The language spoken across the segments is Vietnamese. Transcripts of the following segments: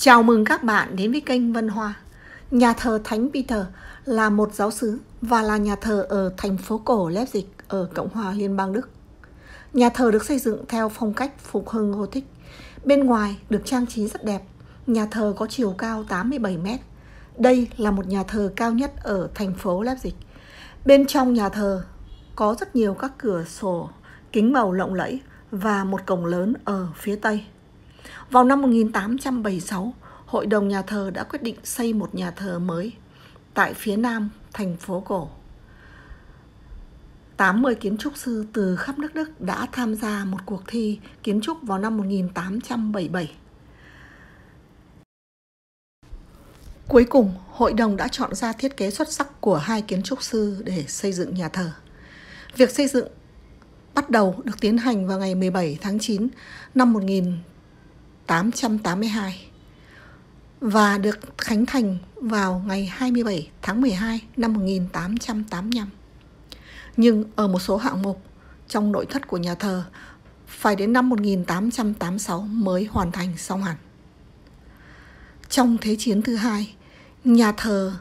Chào mừng các bạn đến với kênh Vân Hoa. Nhà thờ Thánh Peter là một giáo sứ và là nhà thờ ở thành phố cổ Leipzig ở Cộng hòa Liên bang Đức. Nhà thờ được xây dựng theo phong cách phục hưng Gothic. Bên ngoài được trang trí rất đẹp. Nhà thờ có chiều cao 87 mét. Đây là một nhà thờ cao nhất ở thành phố Leipzig. Bên trong nhà thờ có rất nhiều các cửa sổ, kính màu lộng lẫy và một cổng lớn ở phía tây. Vào năm 1876, Hội đồng nhà thờ đã quyết định xây một nhà thờ mới tại phía nam thành phố cổ. 80 kiến trúc sư từ khắp nước Đức đã tham gia một cuộc thi kiến trúc vào năm 1877. Cuối cùng, hội đồng đã chọn ra thiết kế xuất sắc của hai kiến trúc sư để xây dựng nhà thờ. Việc xây dựng bắt đầu được tiến hành vào ngày 17 tháng 9 năm 1882 và được khánh thành vào ngày 27 tháng 12 năm 1885. Nhưng ở một số hạng mục trong nội thất của nhà thờ phải đến năm 1886 mới hoàn thành xong hẳn. Trong Thế chiến thứ hai, nhà thờ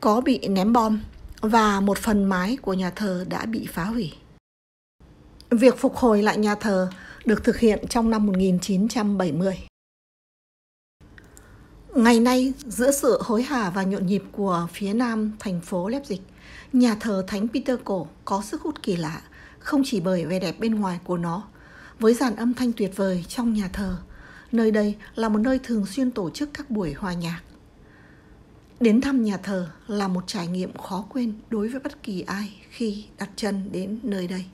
có bị ném bom và một phần mái của nhà thờ đã bị phá hủy. Việc phục hồi lại nhà thờ được thực hiện trong năm 1970. Ngày nay, giữa sự hối hả và nhộn nhịp của phía nam thành phố Leipzig, nhà thờ Thánh Peter cổ có sức hút kỳ lạ, không chỉ bởi vẻ đẹp bên ngoài của nó. Với dàn âm thanh tuyệt vời trong nhà thờ, nơi đây là một nơi thường xuyên tổ chức các buổi hòa nhạc. Đến thăm nhà thờ là một trải nghiệm khó quên đối với bất kỳ ai khi đặt chân đến nơi đây.